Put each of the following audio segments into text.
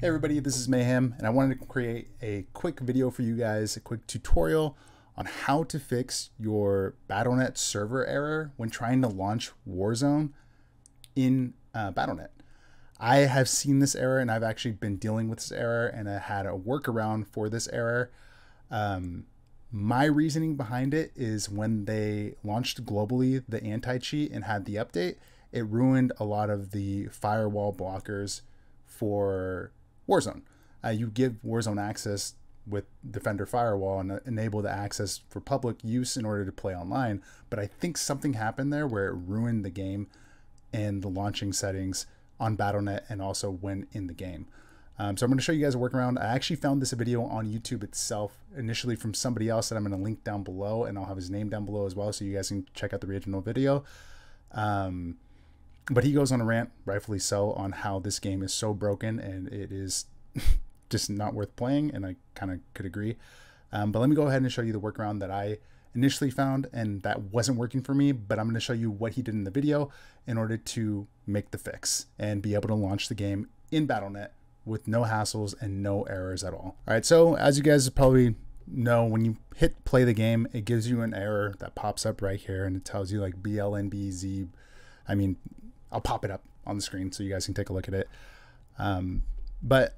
Hey everybody, this is Mayhem, and I wanted to create a quick video for you guys, a quick tutorial on how to fix your Battle.net server error when trying to launch Warzone in uh, Battle.net. I have seen this error, and I've actually been dealing with this error, and I had a workaround for this error. Um, my reasoning behind it is when they launched globally the anti-cheat and had the update, it ruined a lot of the firewall blockers for Warzone. Uh, you give Warzone access with Defender Firewall and enable the access for public use in order to play online. But I think something happened there where it ruined the game and the launching settings on Battle.net and also when in the game. Um, so I'm going to show you guys a workaround. I actually found this video on YouTube itself initially from somebody else that I'm going to link down below and I'll have his name down below as well so you guys can check out the original video. Um, but he goes on a rant, rightfully so, on how this game is so broken and it is just not worth playing. And I kind of could agree. Um, but let me go ahead and show you the workaround that I initially found and that wasn't working for me. But I'm going to show you what he did in the video in order to make the fix and be able to launch the game in Battle.net with no hassles and no errors at all. All right, so as you guys probably know, when you hit play the game, it gives you an error that pops up right here and it tells you like BLNBZ. I mean, I'll pop it up on the screen so you guys can take a look at it. Um, but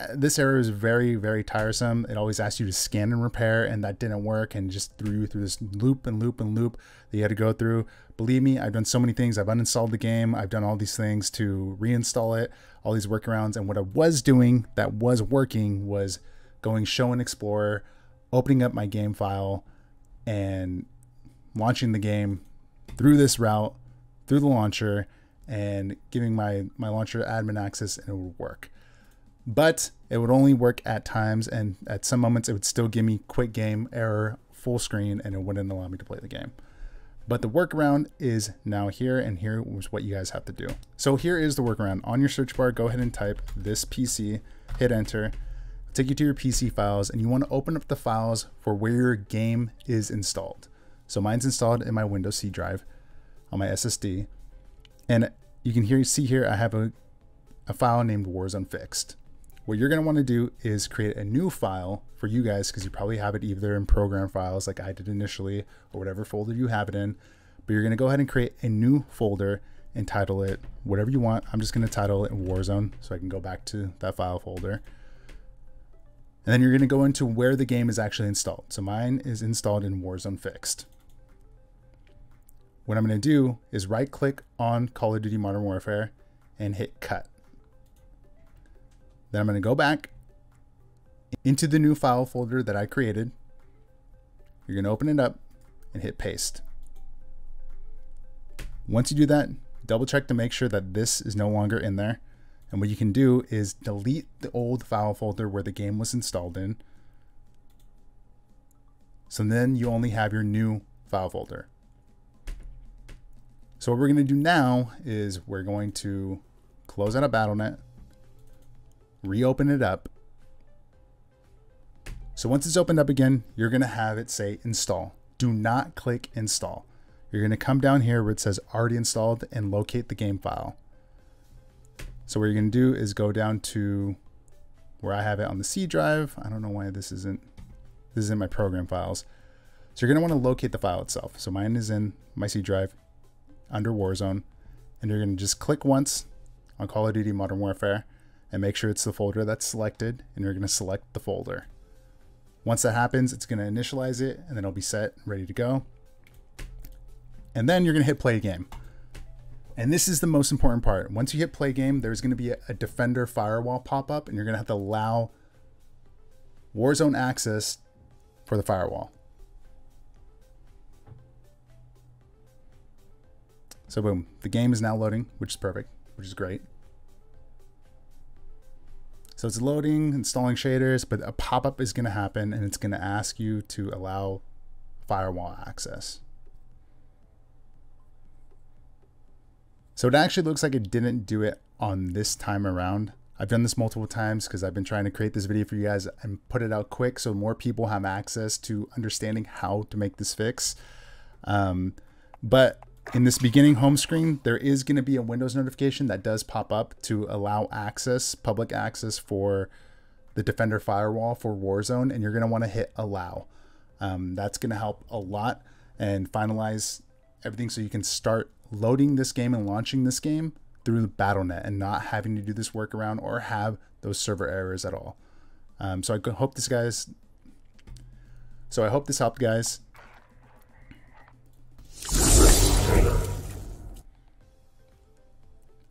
uh, this error is very, very tiresome. It always asks you to scan and repair, and that didn't work, and just threw you through this loop and loop and loop that you had to go through. Believe me, I've done so many things. I've uninstalled the game. I've done all these things to reinstall it, all these workarounds. And what I was doing that was working was going show and explorer, opening up my game file, and launching the game through this route through the launcher and giving my, my launcher admin access and it would work. But it would only work at times and at some moments it would still give me quick game error full screen and it wouldn't allow me to play the game. But the workaround is now here and here was what you guys have to do. So here is the workaround. On your search bar, go ahead and type this PC, hit enter, take you to your PC files and you want to open up the files for where your game is installed. So mine's installed in my Windows C drive on my SSD. And you can hear, see here, I have a, a file named Warzone Fixed. What you're gonna wanna do is create a new file for you guys because you probably have it either in program files like I did initially or whatever folder you have it in. But you're gonna go ahead and create a new folder and title it whatever you want. I'm just gonna title it Warzone so I can go back to that file folder. And then you're gonna go into where the game is actually installed. So mine is installed in Warzone Fixed what I'm going to do is right click on Call of Duty Modern Warfare and hit cut. Then I'm going to go back into the new file folder that I created. You're going to open it up and hit paste. Once you do that, double check to make sure that this is no longer in there. And what you can do is delete the old file folder where the game was installed in. So then you only have your new file folder. So what we're going to do now is we're going to close out of Battle.net, reopen it up. So once it's opened up again, you're going to have it say install. Do not click install. You're going to come down here where it says already installed and locate the game file. So what you're going to do is go down to where I have it on the C drive. I don't know why this isn't, this is in my program files. So you're going to want to locate the file itself. So mine is in my C drive under Warzone, and you're going to just click once on Call of Duty Modern Warfare and make sure it's the folder that's selected, and you're going to select the folder. Once that happens, it's going to initialize it, and then it'll be set, ready to go. And then you're going to hit play game. And this is the most important part. Once you hit play game, there's going to be a, a defender firewall pop up, and you're going to have to allow Warzone access for the firewall. So boom, the game is now loading, which is perfect, which is great. So it's loading, installing shaders, but a pop-up is going to happen and it's going to ask you to allow firewall access. So it actually looks like it didn't do it on this time around. I've done this multiple times because I've been trying to create this video for you guys and put it out quick so more people have access to understanding how to make this fix. Um, but in this beginning home screen, there is going to be a Windows notification that does pop up to allow access, public access for the Defender firewall for Warzone, and you're going to want to hit allow. Um, that's going to help a lot and finalize everything so you can start loading this game and launching this game through BattleNet and not having to do this workaround or have those server errors at all. Um, so I hope this guys. So I hope this helped, guys.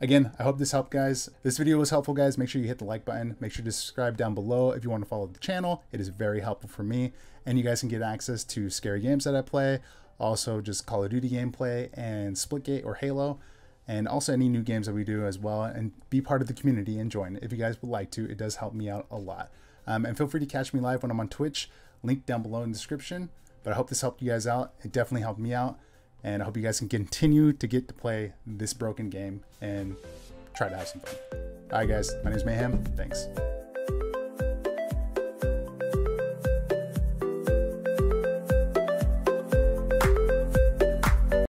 Again, I hope this helped, guys. This video was helpful, guys. Make sure you hit the like button. Make sure to subscribe down below if you want to follow the channel. It is very helpful for me. And you guys can get access to scary games that I play, also just Call of Duty gameplay and Splitgate or Halo, and also any new games that we do as well. And be part of the community and join if you guys would like to. It does help me out a lot. Um, and feel free to catch me live when I'm on Twitch. Link down below in the description. But I hope this helped you guys out. It definitely helped me out. And I hope you guys can continue to get to play this broken game and try to have some fun. All right, guys. My name is Mayhem. Thanks.